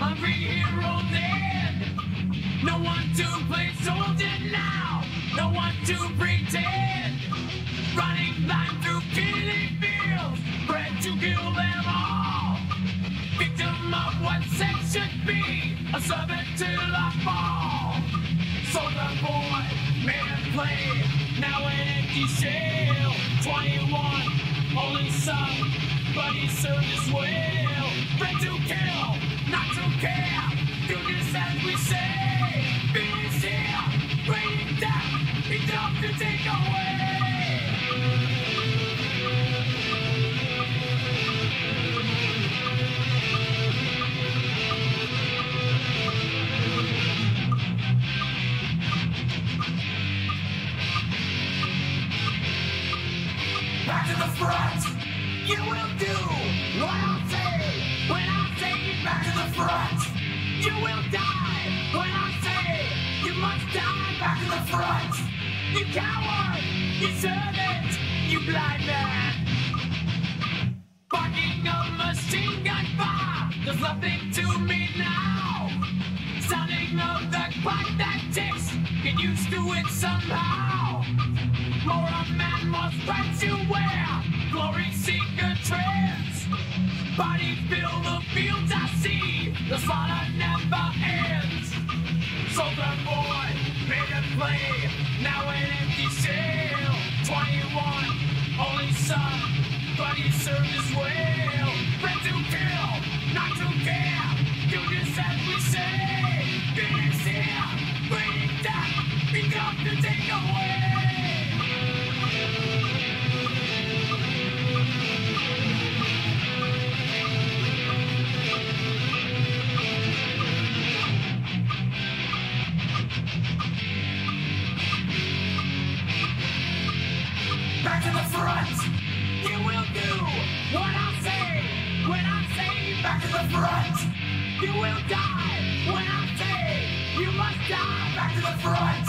hungry hero dead. No one to play soldier now, no one to pretend. Running blind through killing fields, bred to kill them all. Victim of what sex should be, a servant till I fall. So the boy him play, now an empty shell. 21, only son, but he served his well. Bred to kill, not to care. This as we say. Finish here, bring down, enough to take away. Back to the front. You will do what back to the front, you will die. When I say you must die. Back to the front. You coward. You servant. You blind man. Barking of machine gun fire. There's nothing to me now. Sounding of the clock that ticks. Get used to it somehow. More a man must fight to wear. Glory seeker trends. Bodies fill the fields I see. The slaughter never ends. So the boy made a play. Now an empty shell. 21, only son. But he served his well. Bred to kill, not to care. Do this as we say. Finish here, bring down. Enough to take away. Back to the front! You will do what I say when I say back to the front! You will die when I say you must die back to the front!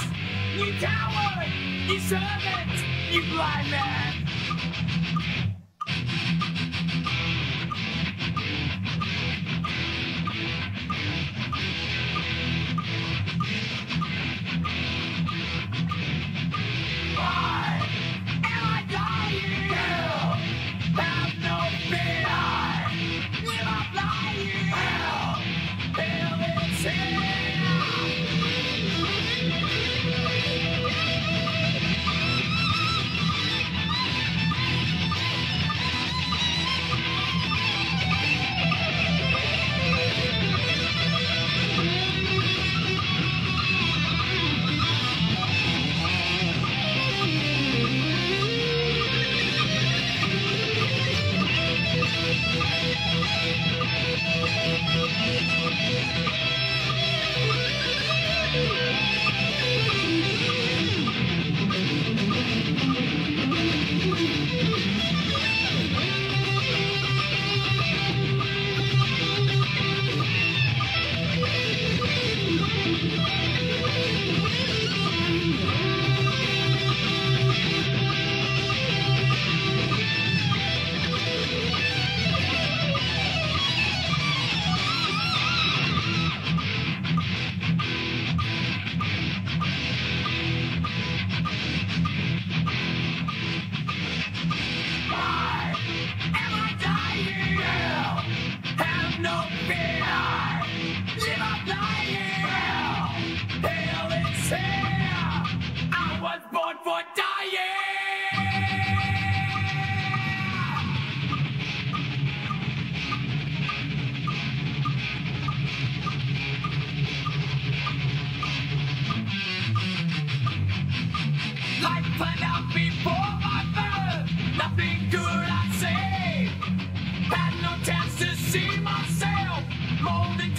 You coward! You servant! You blind man!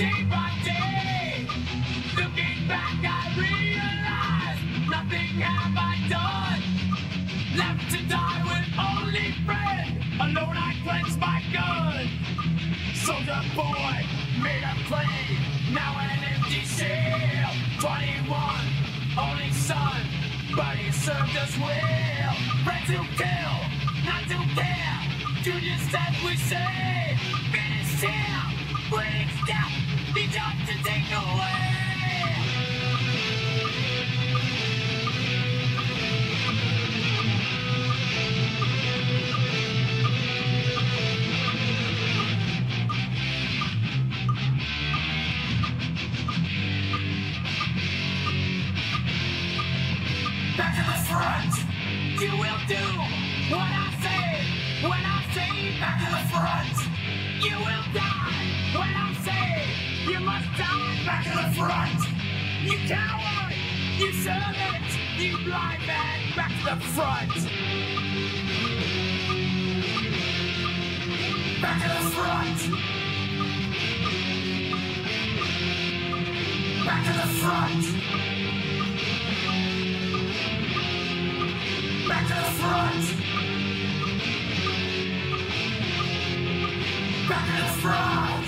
Day by day. Looking back, I realize nothing have I done. Left to die with only friend. Alone I clench my gun. Soldier boy made a play. Now an empty shell. 21, only son. But he served us well. Bred to kill, not to care. Just as we say. To take away. Back to the front. You will do what I say when I say back to the front. You will die you must die. Back to the front. You coward. You servant. You blind man. Back to the front. Back to the front. Back to the front. Back to the front! Back to the front!